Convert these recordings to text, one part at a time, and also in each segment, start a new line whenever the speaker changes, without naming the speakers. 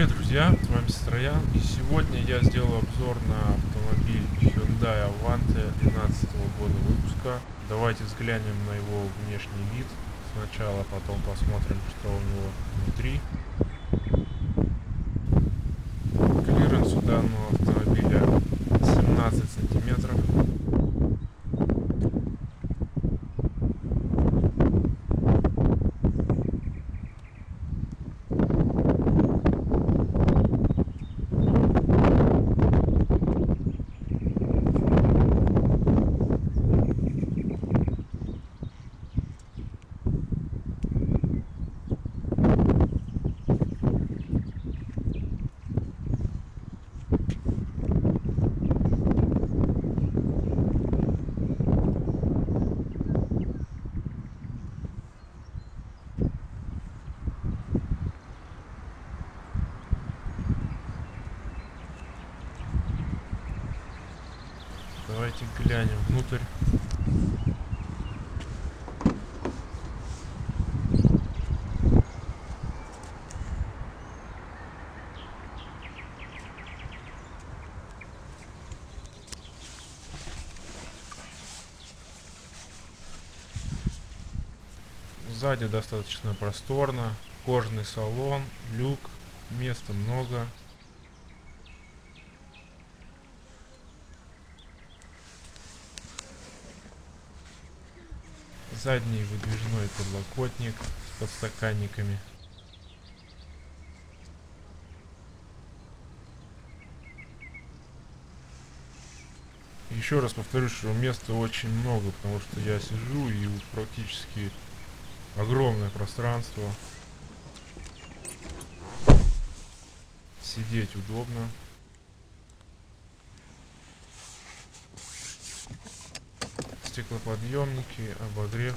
Привет, друзья, с вами Строян, и сегодня я сделаю обзор на автомобиль Hyundai Avante 2012 года выпуска. Давайте взглянем на его внешний вид сначала, потом посмотрим, что у него внутри. Клиренс у данного внутрь. Сзади достаточно просторно, кожаный салон, люк, места много. Задний выдвижной подлокотник с подстаканниками. Еще раз повторюсь, что места очень много, потому что я сижу и практически огромное пространство. Сидеть удобно. Стеклоподъемники, обогрев.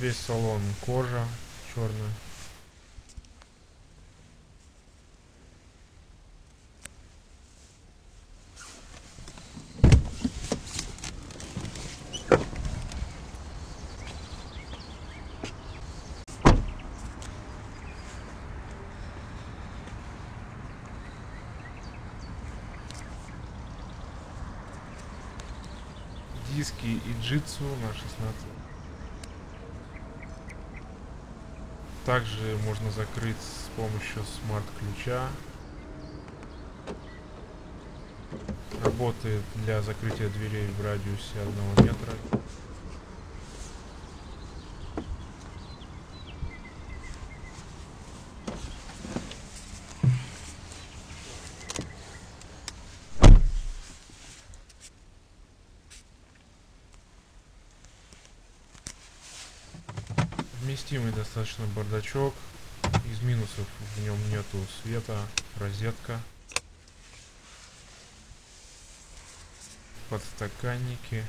Весь салон кожа черная. Диски и джитсу на 16 также можно закрыть с помощью смарт-ключа. Работает для закрытия дверей в радиусе 1 метра достаточно бардачок. Из минусов в нем нету света, розетка. Подстаканники.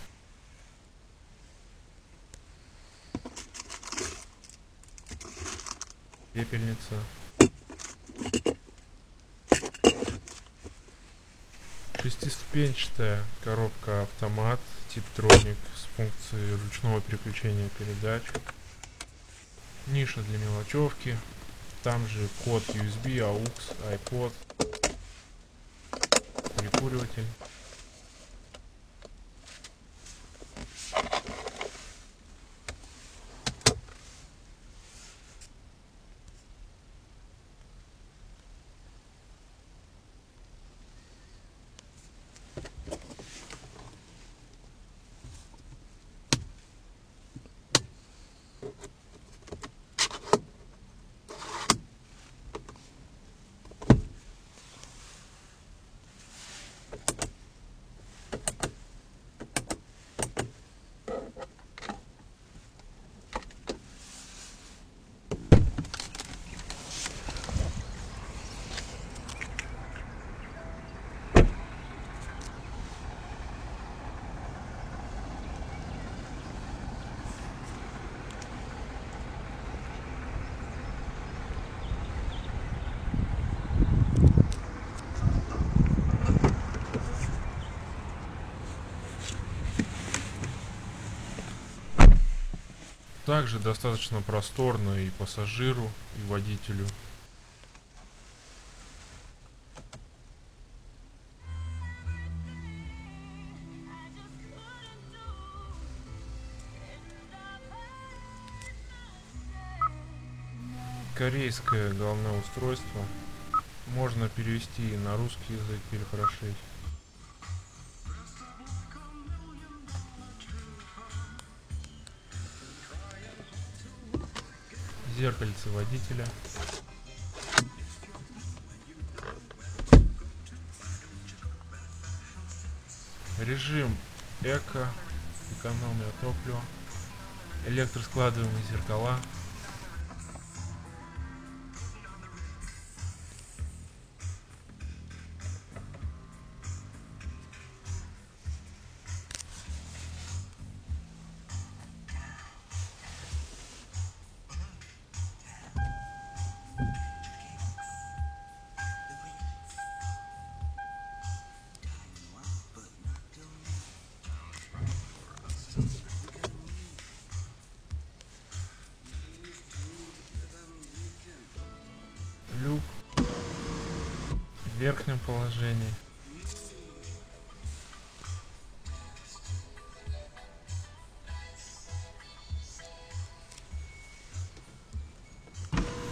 Пепельница. Шестиступенчатая коробка автомат Tiptronic с функцией ручного переключения передач ниша для мелочевки, там же код USB, AUX, iPod, прикуриватель. Также достаточно просторно и пассажиру, и водителю. Корейское головное устройство. Можно перевести на русский язык перепрошить. Зеркальце водителя. Режим эко, экономия топлива, электроскладываемые зеркала, верхнем положении.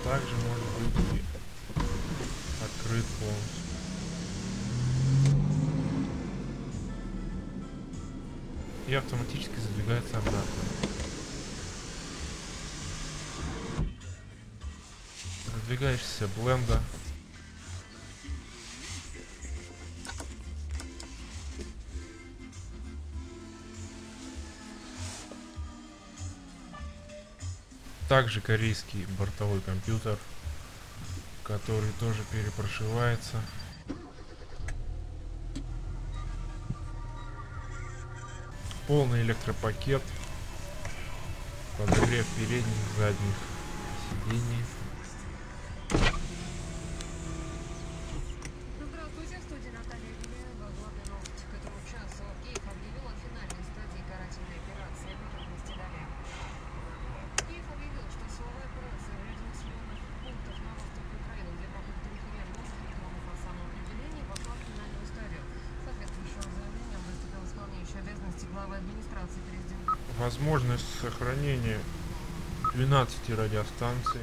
Также может быть и открыт полностью. И автоматически задвигается обратно. Задвигаешься бленда. Также корейский бортовой компьютер, который тоже перепрошивается. Полный электропакет, подогрев передних, задних сидений. Возможность сохранения 12 радиостанций.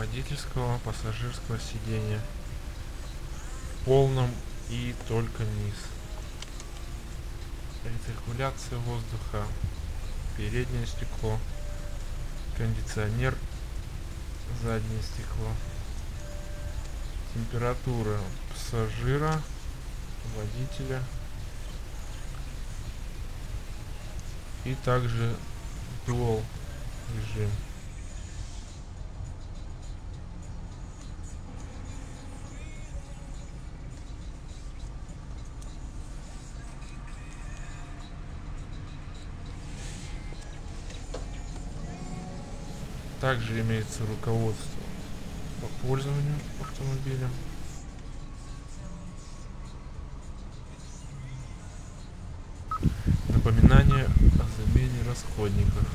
Водительского пассажирского сидения в полном и только низ. Рециркуляция воздуха, переднее стекло, кондиционер, заднее стекло. Температура пассажира, водителя и также дуал режим. Также имеется руководство по пользованию автомобилем. Напоминание о замене расходников.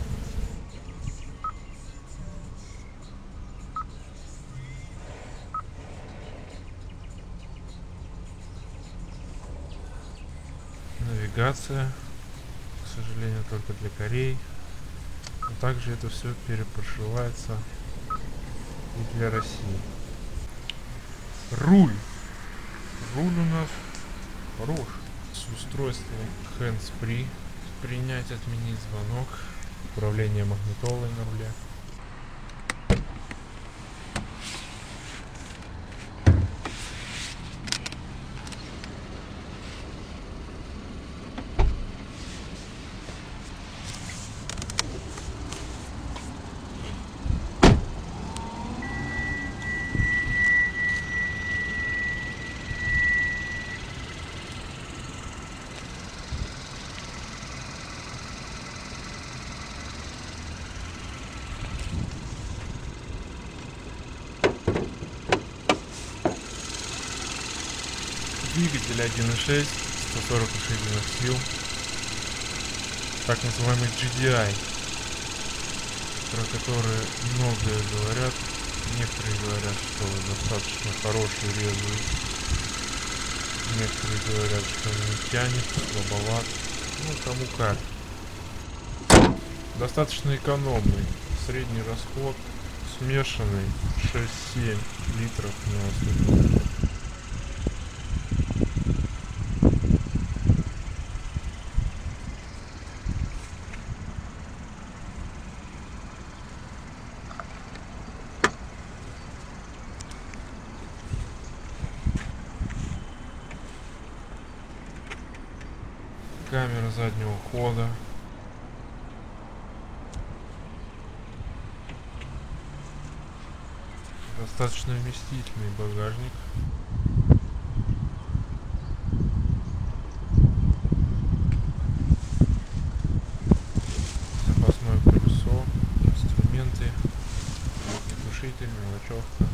Навигация, к сожалению, только для Кореи. Также это все перепрошивается и для России. Руль. Руль у нас хорош. С устройством hands-free. Принять, отменить звонок. Управление магнитолой на руле. Двигатель 1.6, 140 лошадиных сил. Так называемый GDI, про который многое говорят. Некоторые говорят, что достаточно хороший резвый. Некоторые говорят, что не тянет, слабоват. Ну, кому как. Достаточно экономный. Средний расход смешанный 6-7 литров на 100 камера заднего хода. Достаточно вместительный багажник. Запасное колесо, инструменты, глушитель, мелочевка.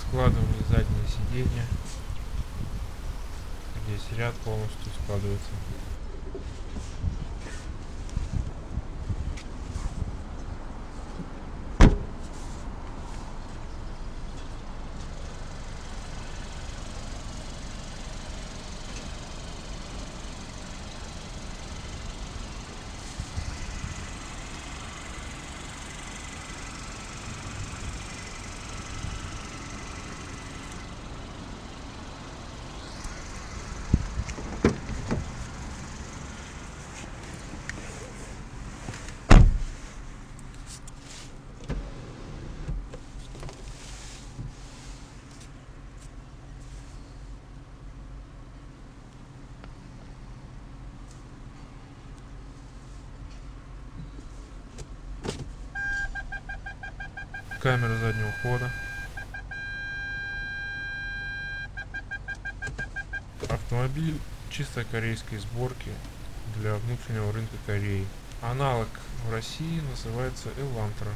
Складывание заднее сиденье. Здесь ряд полностью складывается. Камера заднего хода. Автомобиль чисто корейской сборки для внутреннего рынка Кореи. Аналог в России называется Элантра.